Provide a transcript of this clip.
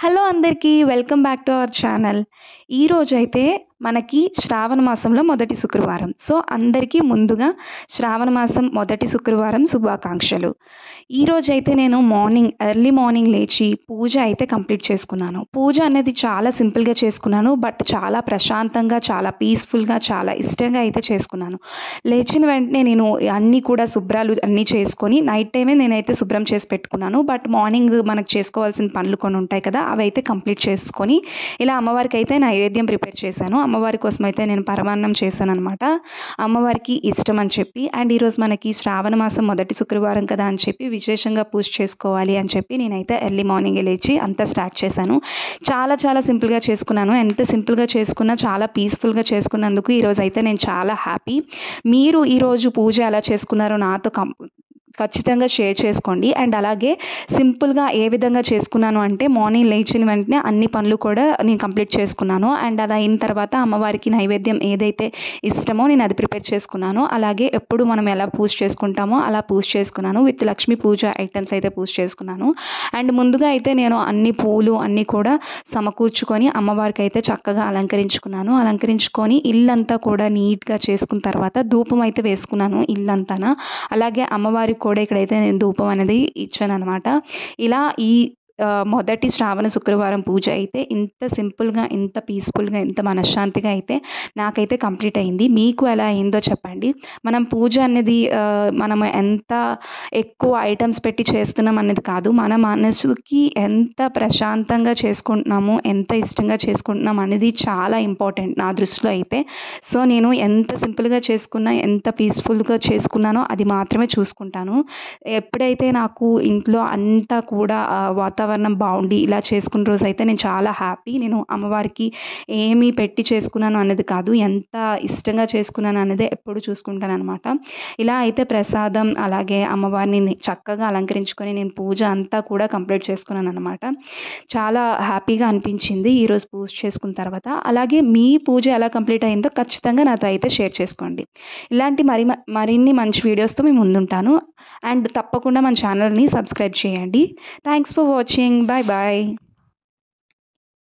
Hello అందరికీ welcome back to our channel ఈరోజైతే మనకి శ్రావణ మాసంలో మొదటి శుక్రవారం. సో అందరికీ ముందుగా శ్రావణ మాసం మొదటి శుక్రవారం శుభాకాంక్షలు. ఈరోజైతే నేను మార్నింగ్ ఎర్లీ మార్నింగ్ లేచి పూజ అయితే కంప్లీట్ చేసుకున్నాను. పూజ అనేది చాలా సింపుల్గా చేసుకున్నాను బట్ చాలా ప్రశాంతంగా చాలా పీస్ఫుల్గా చాలా ఇష్టంగా అయితే చేసుకున్నాను. లేచిన వెంటనే నేను అన్నీ కూడా శుభ్రాలు అన్నీ చేసుకొని నైట్ టైమే నేనైతే శుభ్రం చేసి పెట్టుకున్నాను. బట్ మార్నింగ్ మనకు చేసుకోవాల్సిన పనులు కొన్ని ఉంటాయి కదా అవి అయితే కంప్లీట్ చేసుకొని ఇలా అమ్మవారికి అయితే నైవేద్యం ప్రిపేర్ చేశాను. అమ్మవారి కోసం అయితే నేను పరమాన్నం చేశాను అనమాట అమ్మవారికి ఇష్టం అని చెప్పి అండ్ ఈరోజు మనకి శ్రావణ మాసం మొదటి శుక్రవారం కదా అని చెప్పి విశేషంగా పూజ చేసుకోవాలి అని చెప్పి నేనైతే ఎర్లీ మార్నింగ్ లేచి అంతా స్టార్ట్ చేశాను. చాలా చాలా సింపుల్గా చేసుకున్నాను. ఎంత సింపుల్గా చేసుకున్నా చాలా పీస్ఫుల్గా చేసుకున్నందుకు ఈరోజు అయితే నేను చాలా హ్యాపీ. మీరు ఈరోజు పూజ ఎలా చేసుకున్నారో నాతో కం ఖచ్చితంగా షేర్ చేసుకోండి. అండ్ అలాగే సింపుల్గా ఏ విధంగా చేసుకున్నాను అంటే మార్నింగ్ లేచిన వెంటనే అన్ని పనులు కూడా నేను కంప్లీట్ చేసుకున్నాను. అండ్ అది అయిన తర్వాత అమ్మవారికి నైవేద్యం ఏదైతే ఇష్టమో నేను అది ప్రిపేర్ చేసుకున్నాను. అలాగే ఎప్పుడు మనం ఎలా పూజ చేసుకుంటామో అలా పూజ చేసుకున్నాను. విత్ లక్ష్మీ పూజ ఐటమ్స్ అయితే పూజ చేసుకున్నాను. అండ్ ముందుగా అయితే నేను అన్ని పూలు అన్నీ కూడా సమకూర్చుకొని అమ్మవారికి అయితే చక్కగా అలంకరించుకున్నాను. అలంకరించుకొని ఇల్లంతా కూడా నీట్గా చేసుకున్న తర్వాత ధూపం అయితే వేసుకున్నాను ఇల్లంతా అలాగే అమ్మవారికి కూడా ఇక్కడైతే నేను ధూపం అనేది ఇచ్చాను అనమాట ఇలా ఈ మొదటి శ్రావణ శుక్రవారం పూజ అయితే ఇంత సింపుల్గా ఇంత పీస్ఫుల్గా ఇంత మనశ్శాంతిగా అయితే నాకైతే కంప్లీట్ అయింది. మీకు ఎలా అయిందో చెప్పండి. మనం పూజ అనేది మనం ఎంత ఎక్కువ ఐటమ్స్ పెట్టి చేస్తున్నాం అనేది కాదు. మన మనసుకి ఎంత ప్రశాంతంగా చేసుకుంటున్నాము ఎంత ఇష్టంగా చేసుకుంటున్నాం అనేది చాలా ఇంపార్టెంట్ నా దృష్టిలో అయితే. సో నేను ఎంత సింపుల్గా చేసుకున్నా ఎంత పీస్ఫుల్గా చేసుకున్నానో అది మాత్రమే చూసుకుంటాను. ఎప్పుడైతే నాకు ఇంట్లో అంతా కూడా వాతావరణం బాగుండి ఇలా చేసుకున్న రోజు అయితే నేను చాలా హ్యాపీ. నేను అమ్మవారికి ఏమి పెట్టి చేసుకున్నాను అనేది కాదు ఎంత ఇష్టంగా చేసుకున్నాను అనేది ఎప్పుడు చూసుకుంటాను అనమాట ఇలా అయితే ప్రసాదం అలాగే అమ్మవారిని చక్కగా అలంకరించుకొని నేను పూజ అంతా కూడా కంప్లీట్ చేసుకున్నాను అనమాట చాలా హ్యాపీగా అనిపించింది ఈరోజు పూజ చేసుకున్న తర్వాత. అలాగే మీ పూజ ఎలా కంప్లీట్ అయిందో ఖచ్చితంగా నాతో అయితే షేర్ చేసుకోండి. ఇలాంటి మరి మరిన్ని మంచి వీడియోస్తో మేము ముందుంటాను. అండ్ తప్పకుండా మన ఛానల్ని సబ్స్క్రైబ్ చేయండి. Thanks for watching. watching. Bye bye.